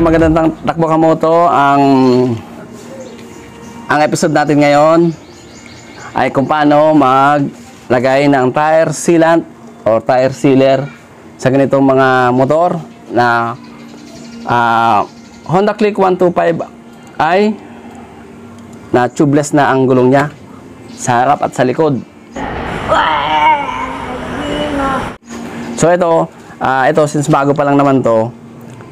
Kaya magandang takbo ka moto ang ang episode natin ngayon ay kung paano maglagay ng tire sealant or tire sealer sa ganitong mga motor na ah, Honda Click 125 ay na tubeless na ang gulong niya sa harap at sa likod. So ito, ah, ito since bago pa lang naman to,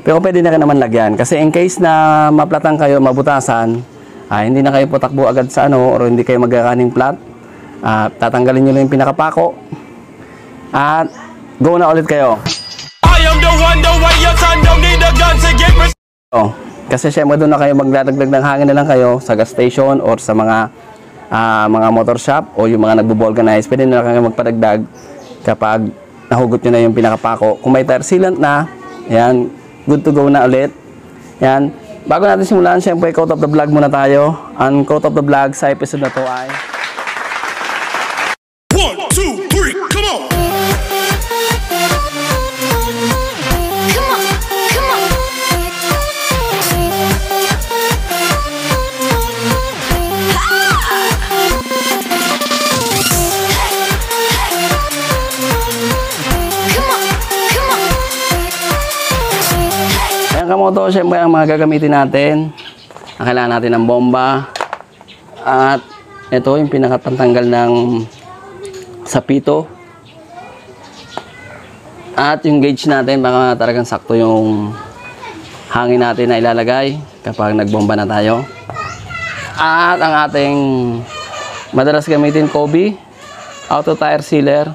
pero pwede na rin naman lagyan. Kasi in case na maplatan kayo, mabutasan, ah, hindi na kayo patakbo agad sa ano, or hindi kayo magkakaning plat, ah, tatanggalin nyo lang yung pinakapako. At go na ulit kayo. I am the one, the way your son don't need a gun to get res- Oh, kasi syempre doon na kayo magdadagdag ng hangin na lang kayo sa gas station or sa mga ah, mga motor shop o yung mga nagbo-vulcanize. Pwede na lang kayo magpadagdag kapag nahugot nyo na yung pinakapako. Kung may tire sealant na, yan, good to go na ulit. Yan. Bago natin simulan, syempre, quote of the vlog muna tayo. Ang quote of the vlog sa episode na to ay... Kamoto, syempre ang mga gagamitin natin. Ang kailangan natin ng bomba. At ito yung pinakapantanggal ng sapito. At yung gauge natin, baka talagang sakto yung hangin natin na ilalagay kapag nagbomba na tayo. At ang ating madalas gamitin Kobe Auto Tire Sealer.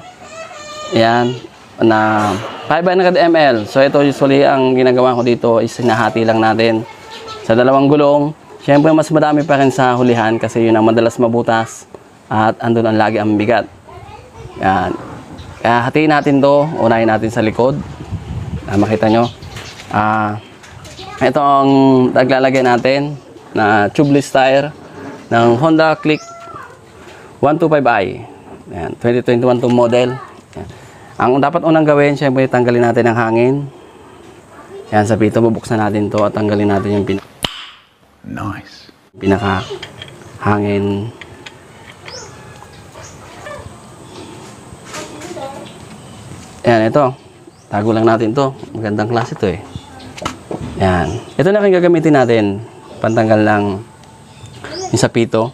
Yan, na 500 ml. So ito usually ang ginagawa ko dito is sinahati lang natin sa dalawang gulong. Siyempre mas madami pa rin sa hulihan kasi yun ang madalas mabutas at andun ang lagi ang bigat. Yan. Kaya hatiin natin to, unahin natin sa likod. Ah, makita nyo. Ah, ito ang naglalagay natin na tubeless tire ng Honda Click 125i. Yan, 2021 to model. Ang dapat unang gawin, syempre tanggalin natin ang hangin. Yan, sa pito, bubuksan natin to at tanggalin natin yung pin Nice. pinaka hangin. Yan, ito. Tago lang natin to. Magandang klase to eh. Yan. Ito na rin gagamitin natin. Pantanggal lang yung sapito.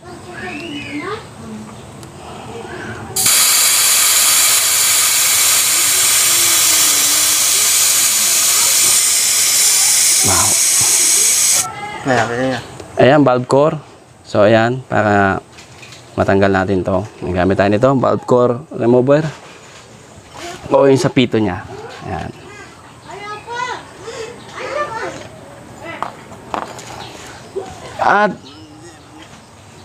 Ayan, valve core. So, ayan, para matanggal natin to. Gamit tayo nito, valve core remover. O yung sapito niya. Ayan. At,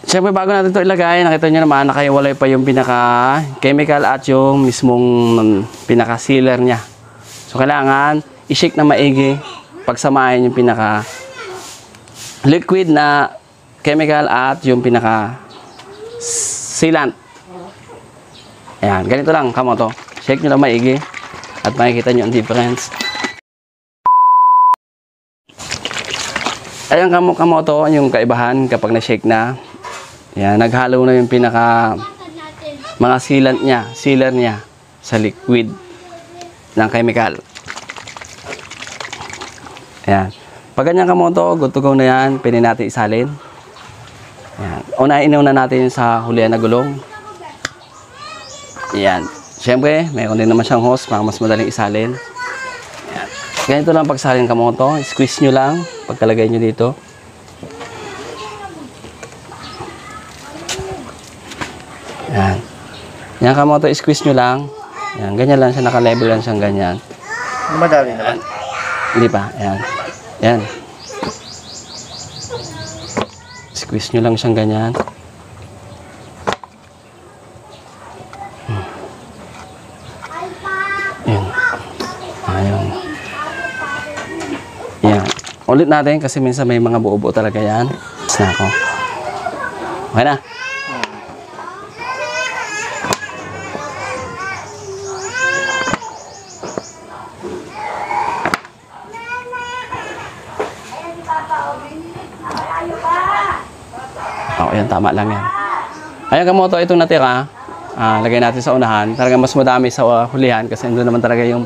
syempre bago natin to ilagay, nakita nyo naman, nakaiwalay pa yung pinaka chemical at yung mismong pinaka sealer niya. So, kailangan i-shake na maigi pagsamahin yung pinaka liquid na chemical at yung pinaka sealant. Ayan, ganito lang kamoto. Shake nyo lang maigi at makikita nyo ang difference. Ayan kamo kamoto, yung kaibahan kapag na-shake na. Ayan, naghalo na yung pinaka mga sealant niya, sealer niya sa liquid ng chemical. Ayan. Pag ganyan kamoto, good to go na yan. Pwede natin isalin. Ayan. Unahin na natin sa hulihan na gulong. Ayan. Siyempre, mayroon din naman siyang hose para mas madaling isalin. Ayan. Ganito lang pagsalin kamoto. Squeeze nyo lang pagkalagay nyo dito. Ayan. Yan kamoto, squeeze nyo lang. Ayan. Ganyan lang siya, naka-level lang siyang ganyan. Madali naman. Hindi pa. Ayan. Ayan. Squeeze nyo lang siyang ganyan. Ayan. Ayun. Ayan. Ulit natin kasi minsan may mga buo-buo talaga yan. Tapos na ako. Okay na. Okay, yan, tama lang yan. Ayan kamoto, itong natira, ah, lagay natin sa unahan. Talagang mas madami sa uh, hulihan kasi doon naman talaga yung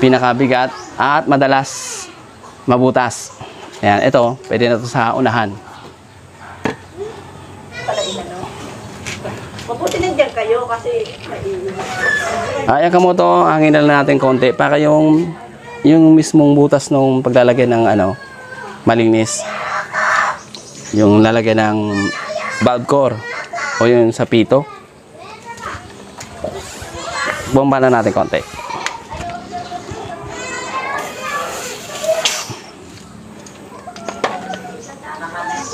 pinakabigat at madalas mabutas. Ayan, ito, pwede na to sa unahan. Mabuti nandiyan kayo kasi Ayan kamoto, hangin na natin konti para yung yung mismong butas nung paglalagay ng ano, malinis. Yung lalagyan ng valve core o yung sa pito. Bomba na natin konti.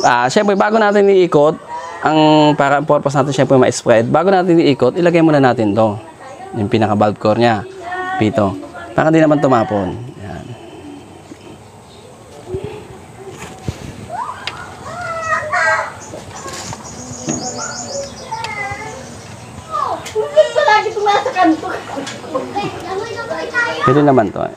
Ah, syempre bago natin iikot, ang para purpose natin syempre ma-spread, bago natin iikot, ilagay muna natin 'to. Yung pinaka valve core niya, pito. Para hindi naman tumapon. Yan. palagi tumasa kanto. Pwede naman 'to. eh.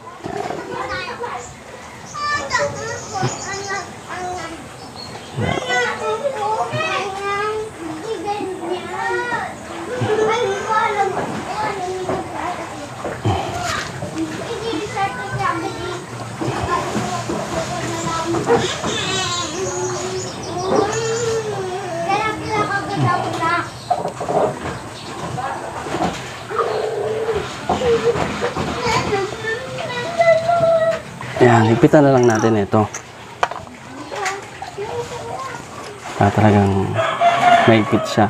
Yan, ipitan na lang natin ito. Para talagang maigpit siya.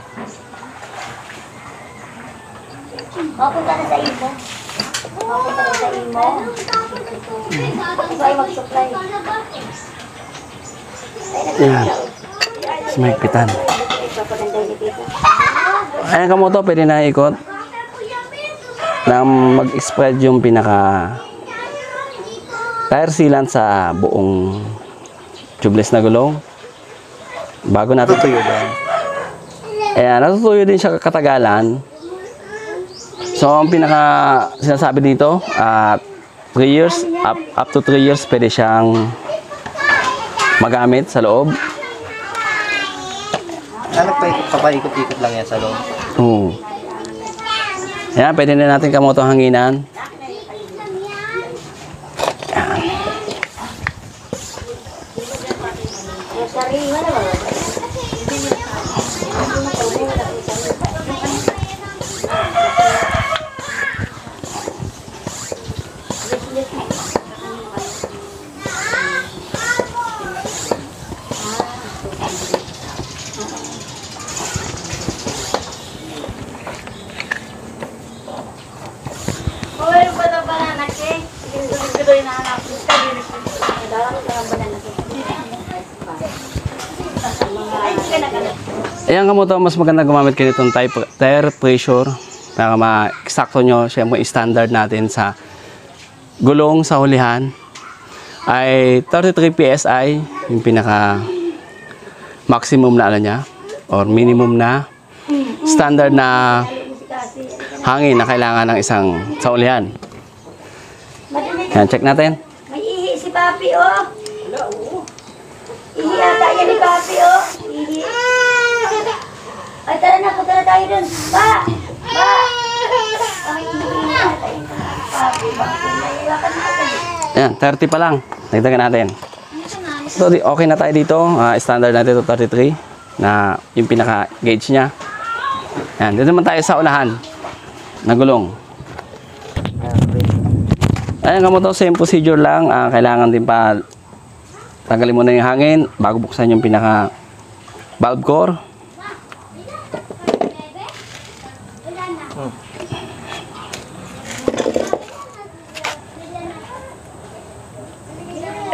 Mapunta na sa imo. Mapunta na sa imo. Ikaw ay mag-supply. Yan. Mas maigpitan. Ipapaganda ni Tita. Ayan kamoto, pwede na ikot. Na mag-spread yung pinaka tire sealant sa buong tubeless na gulong. Bago natin tuyo din. Ayan, natutuyo din siya katagalan. So, ang pinaka sinasabi dito, at 3 years, up, up to 3 years, pwede siyang magamit sa loob. Anak pa papaikot-ikot lang yan sa loob. Oo. Ayan, pwede na natin kamoto hanginan. Oh, meron pa daw banana cake. Guloy na anak ko. Dala ko ng banana cake. Ay, sige na ka na. Ayan kamoto, mas maganda gumamit kayo nitong tire pressure para ma-eksakto nyo, syempre standard natin sa gulong sa hulihan ay 33 PSI, yung pinaka maximum na ano niya or minimum na standard na hangin na kailangan ng isang sa ulihan. Yan, check natin. May ihi si Papi, oh. Ihi ata yan ni Papi, oh. Ihi. Ay, tara na, punta na tayo dun. Ba! Ba! Ay, ihi ata yan. Papi, Papi. Naiwakan natin. Ayan, 30 pa lang. Nagdagan natin. So, okay na tayo dito. Ah, standard natin ito 33 na yung pinaka gauge niya. Ayan, dito naman tayo sa unahan na gulong. Ayan, kamo to, same procedure lang. Ah, kailangan din pa tanggalin mo na yung hangin bago buksan yung pinaka valve core.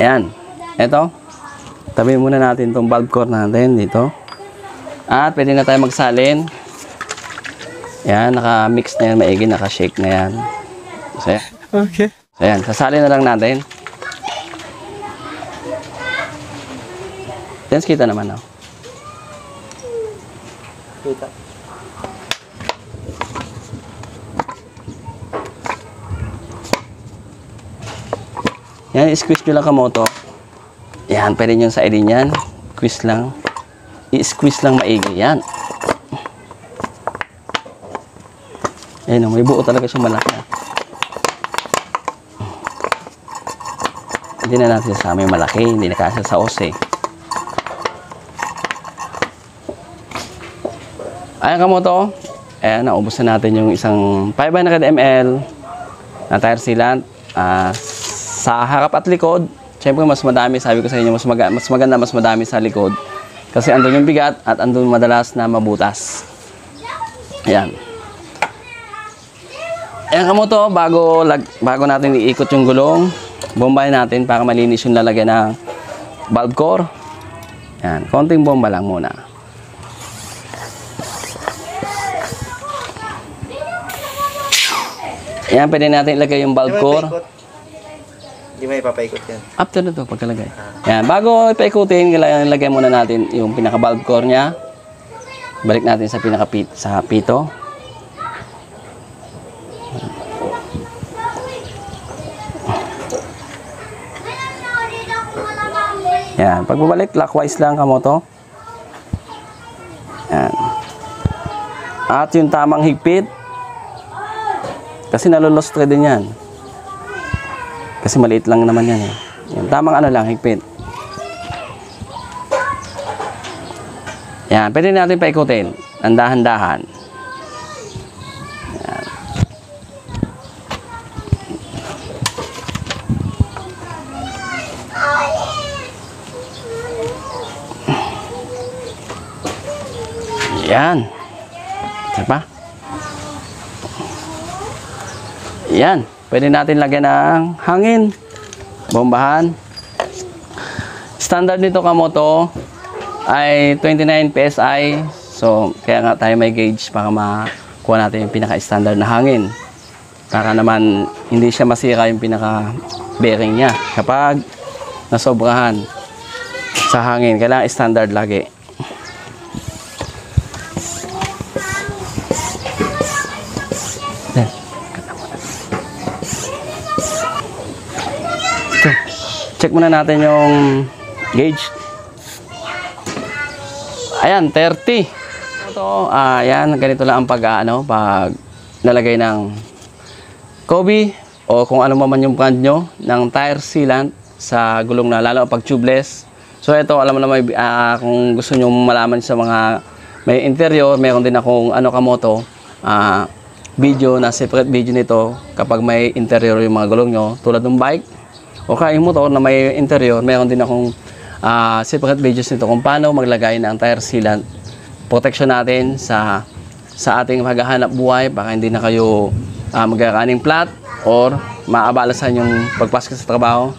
Ayan. Ito. Tabi muna natin itong valve core natin dito. At pwede na tayo magsalin. Ayan, naka-mix na yan, maigi, naka-shake na yan. So, Okay. so ayan, sasalin na lang natin. Dance kita naman, oh. Kita. Yan, squeeze nyo lang kamoto. Yan, pwede nyo sa edin yan. Squeeze lang. I-squeeze lang maigi. Yan. Ayun, oh, may buo talaga siyang malaki. Hindi na natin sa yung malaki. Hindi na kasya sa os eh. Ayan ka mo to. Ayan, naubos na natin yung isang 500 ml na tire sealant. Ah, sa harap at likod, syempre mas madami, sabi ko sa inyo, mas, maga, mas maganda, mas madami sa likod. Kasi andun yung bigat at andun madalas na mabutas. Ayan. Ayan ka mo to, bago, lag, bago natin iikot yung gulong, bombahin natin para malinis yung lalagyan ng valve core. Ayan, konting bomba lang muna. Ayan, pwede natin ilagay yung valve core. Di ba ipapaikot yan? After na to, pagkalagay. Yan, bago ipaikutin, kailangan ilagay muna natin yung pinaka-valve core niya. Balik natin sa pinaka -pit, sa pito. Yan, pagbabalik, clockwise lang kamoto. Yan. At yung tamang higpit. Kasi nalolostre din yan. Kasi maliit lang naman yan eh. Yan, tamang ano lang, higpit. Yan, pwede natin paikutin. Ang dahan-dahan. Yan. Yan. Isa pa. Yan. Pwede natin lagyan ng hangin. Bombahan. Standard nito kamoto ay 29 PSI. So, kaya nga tayo may gauge para makuha natin yung pinaka-standard na hangin. Para naman hindi siya masira yung pinaka-bearing niya. Kapag nasobrahan sa hangin, kailangan standard lagi. Muna natin yung gauge. Ayan, 30. Ito, ah, ayan, ganito lang ang pag, ano, pag nalagay ng Kobe o kung ano man yung brand nyo ng tire sealant sa gulong na lalo pag tubeless. So ito, alam mo na may, ah, kung gusto nyo malaman sa mga may interior, meron din akong ano kamoto, ah, video na separate video nito kapag may interior yung mga gulong nyo tulad ng bike o kaya yung motor na may interior, meron din akong ah, separate videos nito kung paano maglagay ng tire sealant protection natin sa sa ating paghahanap buhay baka hindi na kayo uh, magkakaning flat or maabalasan yung pagpasok sa trabaho.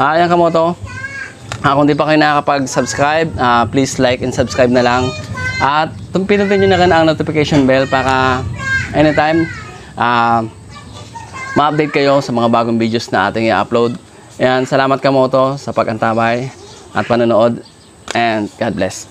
Ah, ayan kamoto. Ah, kung di pa kayo nakakapag-subscribe, ah, please like and subscribe na lang. At pinutin nyo na rin ang notification bell para anytime ah, ma-update kayo sa mga bagong videos na ating i-upload. Ayan, salamat kamoto sa pag-antabay at panonood and God bless.